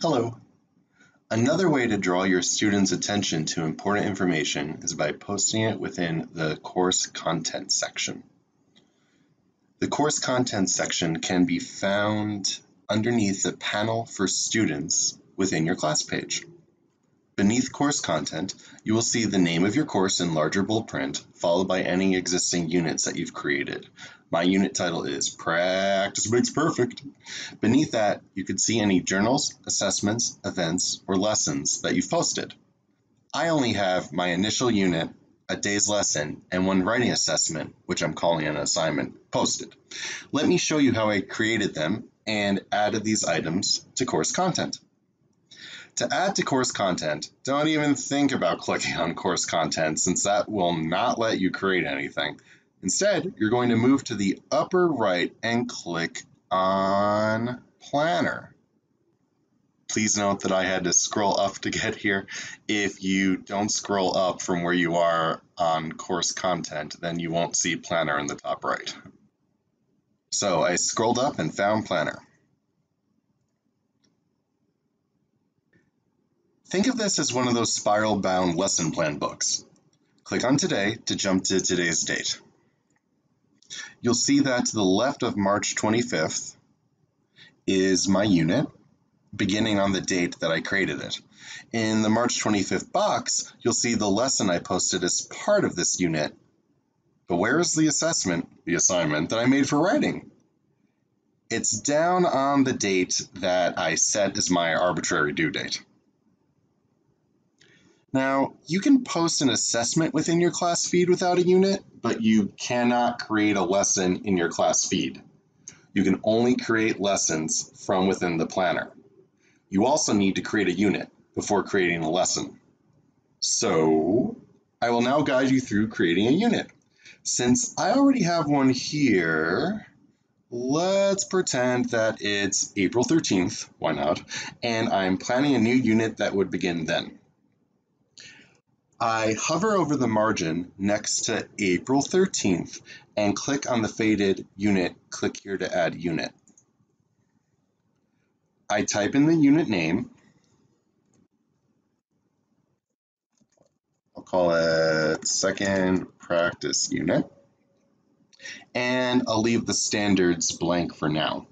Hello. Another way to draw your students' attention to important information is by posting it within the course content section. The course content section can be found underneath the panel for students within your class page. Beneath course content, you will see the name of your course in larger bold print, followed by any existing units that you've created. My unit title is Practice Makes Perfect. Beneath that, you can see any journals, assessments, events, or lessons that you've posted. I only have my initial unit, a day's lesson, and one writing assessment, which I'm calling an assignment, posted. Let me show you how I created them and added these items to course content. To add to course content, don't even think about clicking on course content since that will not let you create anything. Instead, you're going to move to the upper right and click on Planner. Please note that I had to scroll up to get here. If you don't scroll up from where you are on course content, then you won't see Planner in the top right. So I scrolled up and found Planner. Think of this as one of those spiral-bound lesson plan books. Click on Today to jump to today's date. You'll see that to the left of March 25th is my unit, beginning on the date that I created it. In the March 25th box, you'll see the lesson I posted as part of this unit. But where is the assessment, the assignment, that I made for writing? It's down on the date that I set as my arbitrary due date. Now, you can post an assessment within your class feed without a unit, but you cannot create a lesson in your class feed. You can only create lessons from within the planner. You also need to create a unit before creating a lesson. So, I will now guide you through creating a unit. Since I already have one here, let's pretend that it's April 13th, why not, and I'm planning a new unit that would begin then. I hover over the margin next to April 13th and click on the faded unit. Click here to add unit. I type in the unit name. I'll call it second practice unit. And I'll leave the standards blank for now.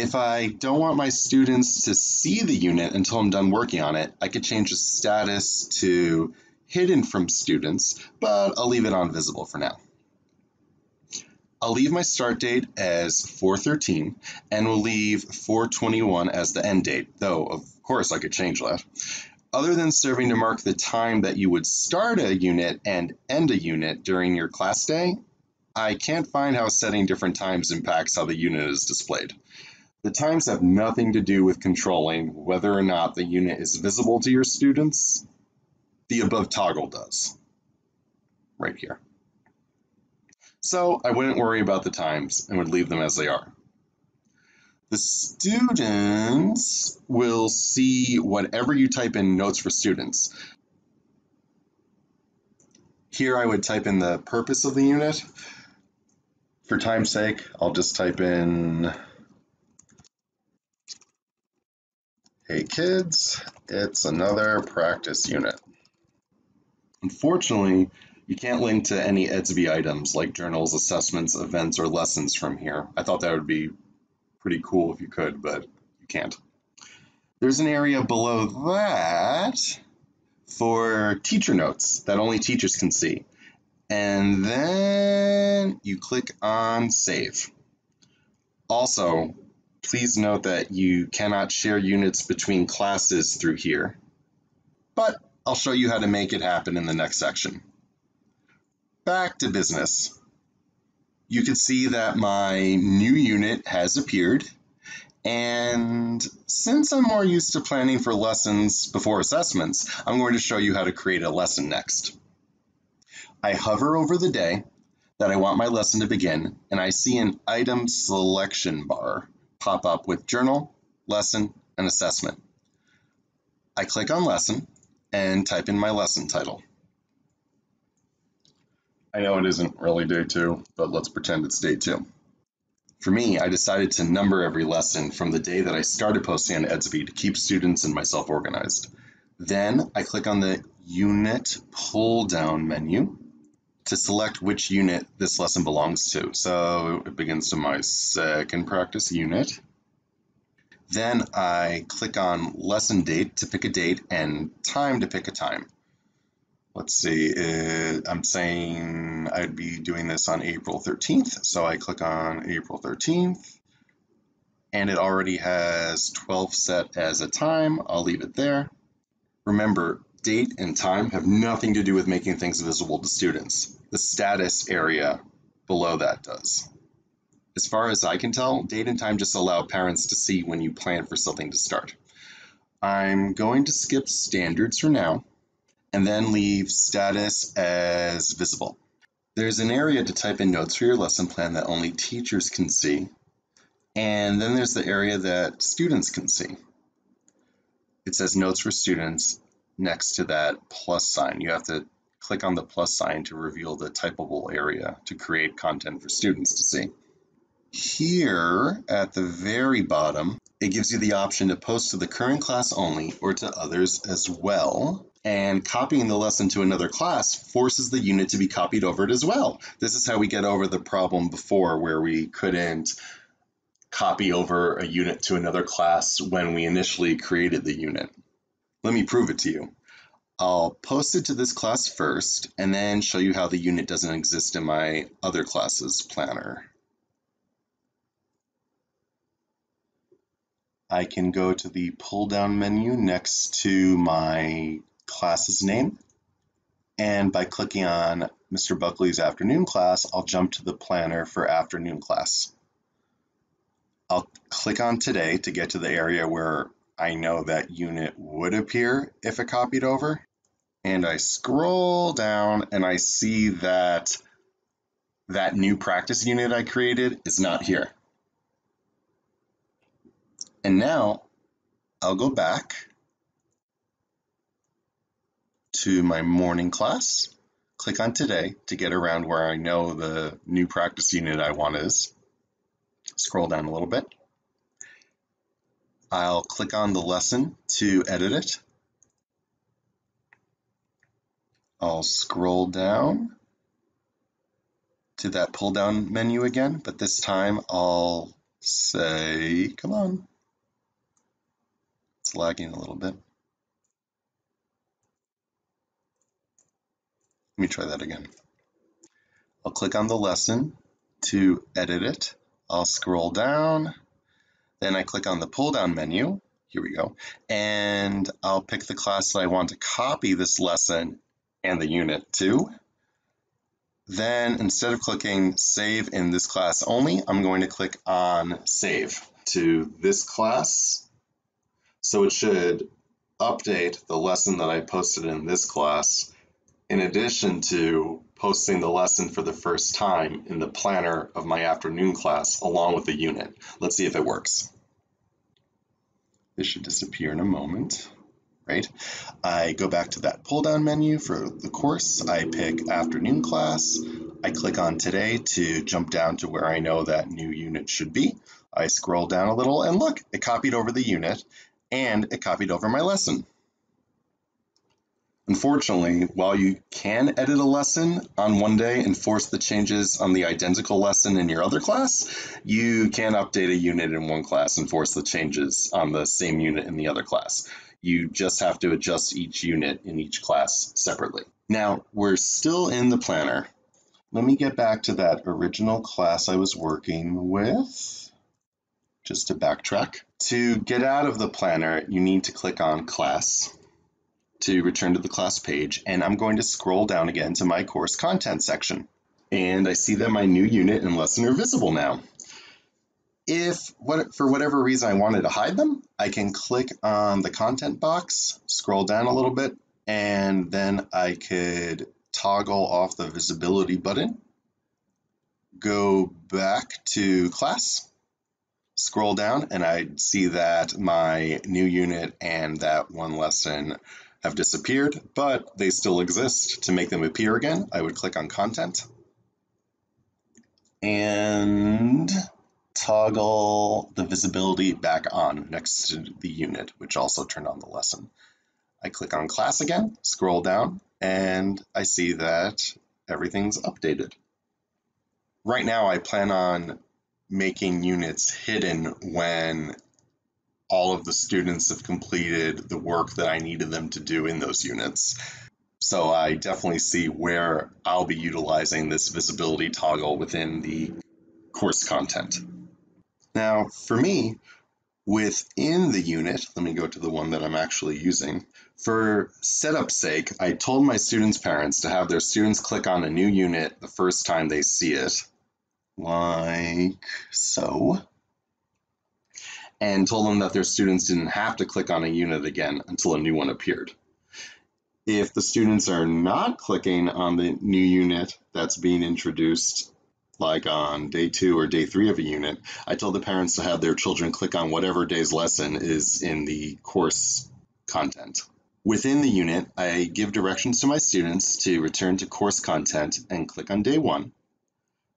If I don't want my students to see the unit until I'm done working on it, I could change the status to hidden from students, but I'll leave it on visible for now. I'll leave my start date as 413 and we'll leave 421 as the end date, though of course I could change that. Other than serving to mark the time that you would start a unit and end a unit during your class day, I can't find how setting different times impacts how the unit is displayed. The times have nothing to do with controlling whether or not the unit is visible to your students. The above toggle does, right here. So I wouldn't worry about the times and would leave them as they are. The students will see whatever you type in notes for students. Here I would type in the purpose of the unit. For time's sake, I'll just type in Hey kids, it's another practice unit. Unfortunately, you can't link to any Edsby items like journals, assessments, events, or lessons from here. I thought that would be pretty cool if you could, but you can't. There's an area below that for teacher notes that only teachers can see. And then you click on save. Also, Please note that you cannot share units between classes through here, but I'll show you how to make it happen in the next section. Back to business. You can see that my new unit has appeared, and since I'm more used to planning for lessons before assessments, I'm going to show you how to create a lesson next. I hover over the day that I want my lesson to begin, and I see an item selection bar pop up with journal, lesson, and assessment. I click on lesson and type in my lesson title. I know it isn't really day two, but let's pretend it's day two. For me, I decided to number every lesson from the day that I started posting on Edsby to keep students and myself organized. Then I click on the Unit pull-down menu to select which unit this lesson belongs to. So it begins to my second practice unit. Then I click on lesson date to pick a date and time to pick a time. Let's see, uh, I'm saying I'd be doing this on April 13th. So I click on April 13th and it already has 12 set as a time. I'll leave it there. Remember, date and time have nothing to do with making things visible to students. The status area below that does. As far as I can tell, date and time just allow parents to see when you plan for something to start. I'm going to skip standards for now and then leave status as visible. There's an area to type in notes for your lesson plan that only teachers can see. And then there's the area that students can see. It says notes for students next to that plus sign. You have to click on the plus sign to reveal the typable area to create content for students to see. Here at the very bottom, it gives you the option to post to the current class only or to others as well. And copying the lesson to another class forces the unit to be copied over it as well. This is how we get over the problem before where we couldn't copy over a unit to another class when we initially created the unit. Let me prove it to you. I'll post it to this class first and then show you how the unit doesn't exist in my other classes planner. I can go to the pull down menu next to my class's name. And by clicking on Mr. Buckley's afternoon class, I'll jump to the planner for afternoon class. I'll click on today to get to the area where I know that unit would appear if it copied over. And I scroll down and I see that that new practice unit I created is not here. And now I'll go back to my morning class, click on today to get around where I know the new practice unit I want is. Scroll down a little bit. I'll click on the lesson to edit it. I'll scroll down to that pull down menu again, but this time I'll say, come on, it's lagging a little bit. Let me try that again. I'll click on the lesson to edit it. I'll scroll down, then I click on the pull down menu, here we go, and I'll pick the class that I want to copy this lesson and the unit to. Then instead of clicking save in this class only, I'm going to click on save to this class. So it should update the lesson that I posted in this class in addition to posting the lesson for the first time in the planner of my afternoon class along with the unit. Let's see if it works. This should disappear in a moment, right? I go back to that pull down menu for the course. I pick afternoon class. I click on today to jump down to where I know that new unit should be. I scroll down a little and look, it copied over the unit and it copied over my lesson. Unfortunately, while you can edit a lesson on one day and force the changes on the identical lesson in your other class, you can't update a unit in one class and force the changes on the same unit in the other class. You just have to adjust each unit in each class separately. Now, we're still in the planner. Let me get back to that original class I was working with, just to backtrack. To get out of the planner, you need to click on class to return to the class page, and I'm going to scroll down again to my course content section. And I see that my new unit and lesson are visible now. If what, for whatever reason I wanted to hide them, I can click on the content box, scroll down a little bit, and then I could toggle off the visibility button, go back to class, scroll down and I see that my new unit and that one lesson have disappeared, but they still exist. To make them appear again, I would click on content and toggle the visibility back on next to the unit, which also turned on the lesson. I click on class again, scroll down, and I see that everything's updated. Right now, I plan on making units hidden when all of the students have completed the work that I needed them to do in those units. So I definitely see where I'll be utilizing this visibility toggle within the course content. Now, for me, within the unit, let me go to the one that I'm actually using. For setup sake, I told my students' parents to have their students click on a new unit the first time they see it, like so, and told them that their students didn't have to click on a unit again until a new one appeared. If the students are not clicking on the new unit that's being introduced like on day two or day three of a unit, I tell the parents to have their children click on whatever day's lesson is in the course content. Within the unit, I give directions to my students to return to course content and click on day one,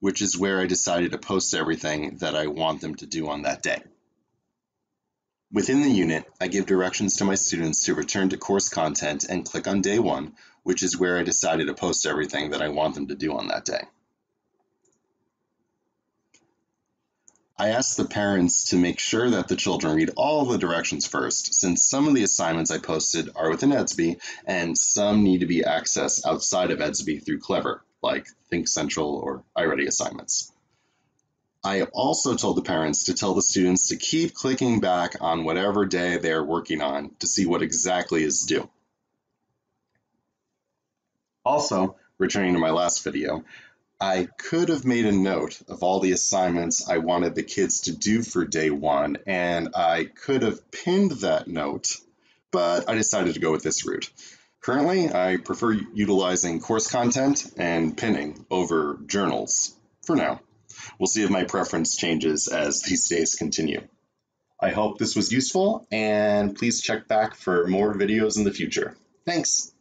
which is where I decided to post everything that I want them to do on that day. Within the unit, I give directions to my students to return to course content and click on day one, which is where I decided to post everything that I want them to do on that day. I ask the parents to make sure that the children read all the directions first, since some of the assignments I posted are within Edsby and some need to be accessed outside of Edsby through Clever, like Think Central or iReady assignments. I also told the parents to tell the students to keep clicking back on whatever day they're working on to see what exactly is due. Also, returning to my last video, I could have made a note of all the assignments I wanted the kids to do for day one, and I could have pinned that note, but I decided to go with this route. Currently, I prefer utilizing course content and pinning over journals for now. We'll see if my preference changes as these days continue. I hope this was useful, and please check back for more videos in the future. Thanks!